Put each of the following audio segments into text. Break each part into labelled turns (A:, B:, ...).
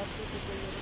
A: roti diguyur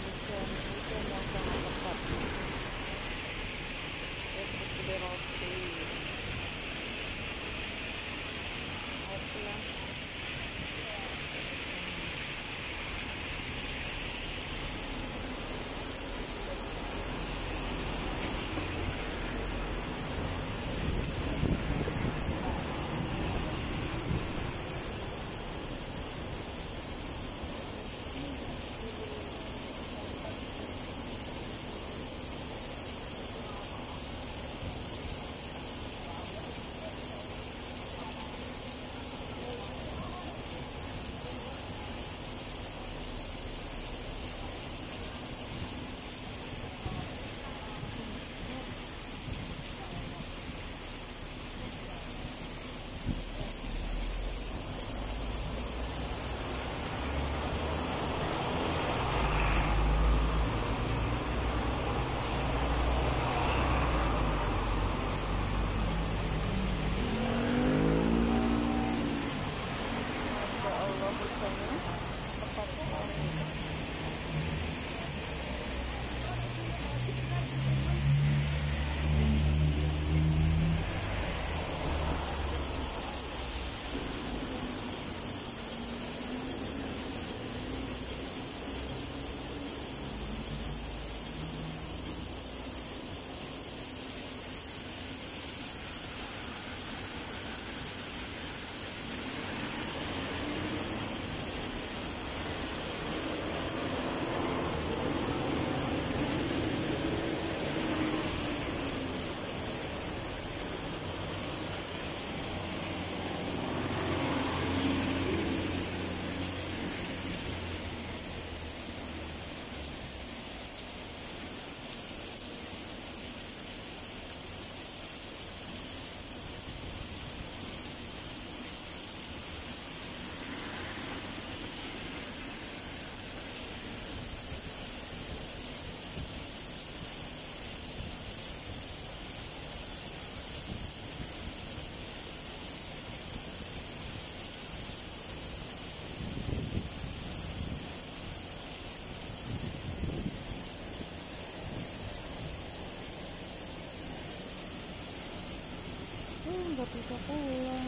A: nggak bisa pulang.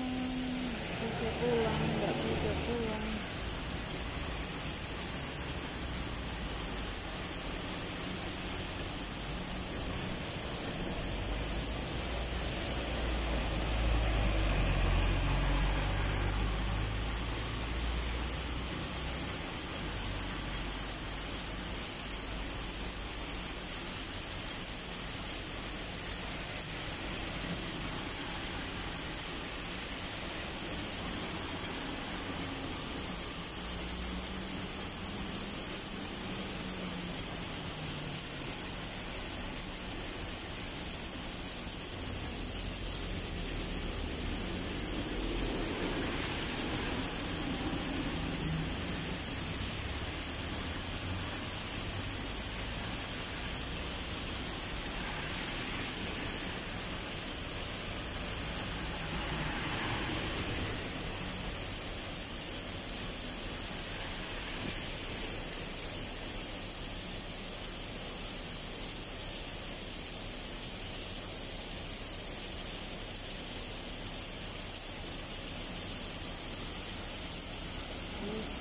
A: Nggak bisa pulang nggak bisa pulang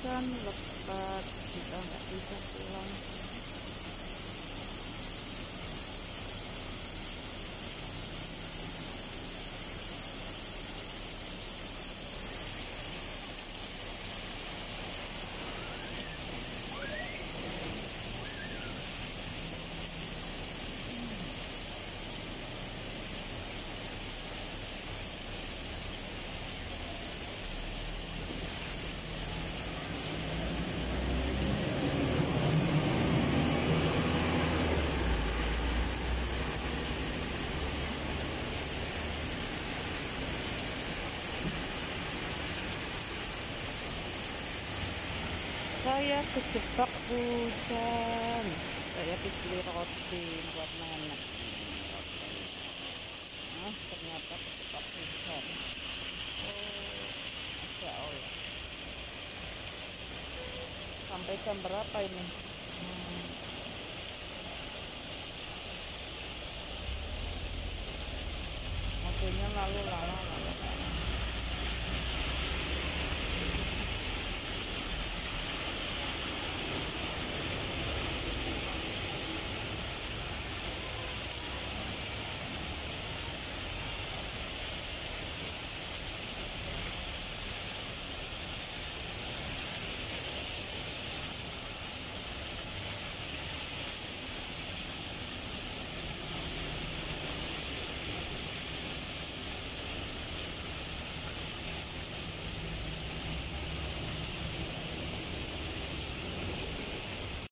A: hujan lebat kita nggak bisa pulang saya kejebak hujan. Saya habis beli roti buat nenek. Nah ternyata kejebak hujan. Oh ada Allah sampai jam berapa ini